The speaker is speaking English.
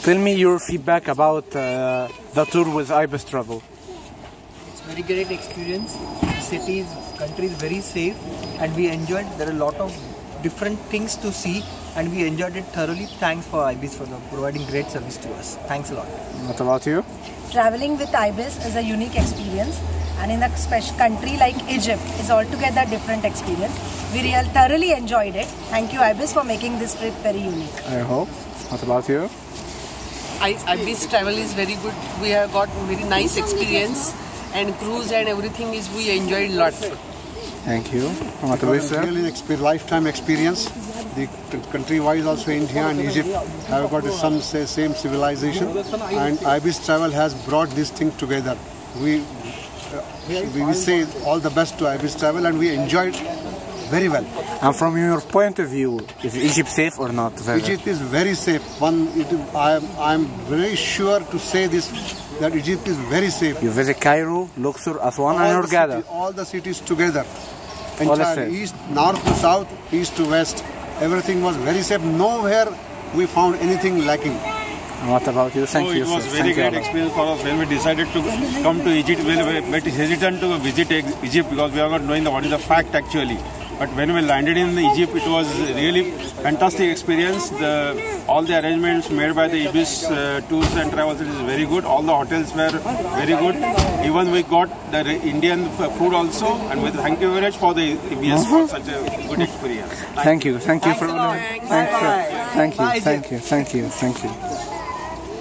Tell me your feedback about uh, the tour with Ibis Travel. It's very great experience. The city is, country is very safe and we enjoyed. There are a lot of different things to see and we enjoyed it thoroughly. Thanks for Ibis for providing great service to us. Thanks a lot. What about you? Traveling with Ibis is a unique experience and in a special country like Egypt is altogether different experience. We real thoroughly enjoyed it. Thank you Ibis for making this trip very unique. I hope. What about you? I, Ibis travel is very good. We have got very nice experience and cruise and everything is we enjoyed a lot. Thank you. What It about you, was sir? really exper- lifetime experience. The country-wise also India and Egypt have got some say, same civilization, and Ibis Travel has brought this thing together. We uh, we we say all the best to Ibis Travel, and we enjoyed very well. And from your point of view, is Egypt safe or not? Very- Egypt is very safe. One, it, I am I am very sure to say this that Egypt is very safe. You visit Cairo, Luxor, Aswan, and all, the Hurghada. city, all the cities together. All is Entire east, north to south, east to west. Everything was very safe. Nowhere we found anything lacking. What about you? Thank so you, it was sir. very Thank great experience for us when we decided to come to Egypt. We were a hesitant to visit Egypt because we are not knowing the, what is the fact actually. But when we landed in Egypt, it was really fantastic experience. The, all the arrangements made by the Ibis uh, Tours and Travels it is very good. All the hotels were very good. Even we got the Indian food also. And with thank you very much for the Ibis for such a good experience. Thank you. Thank you for Thanks a lot. Thank you. Thank you. Thank you. Thank you. Thank you.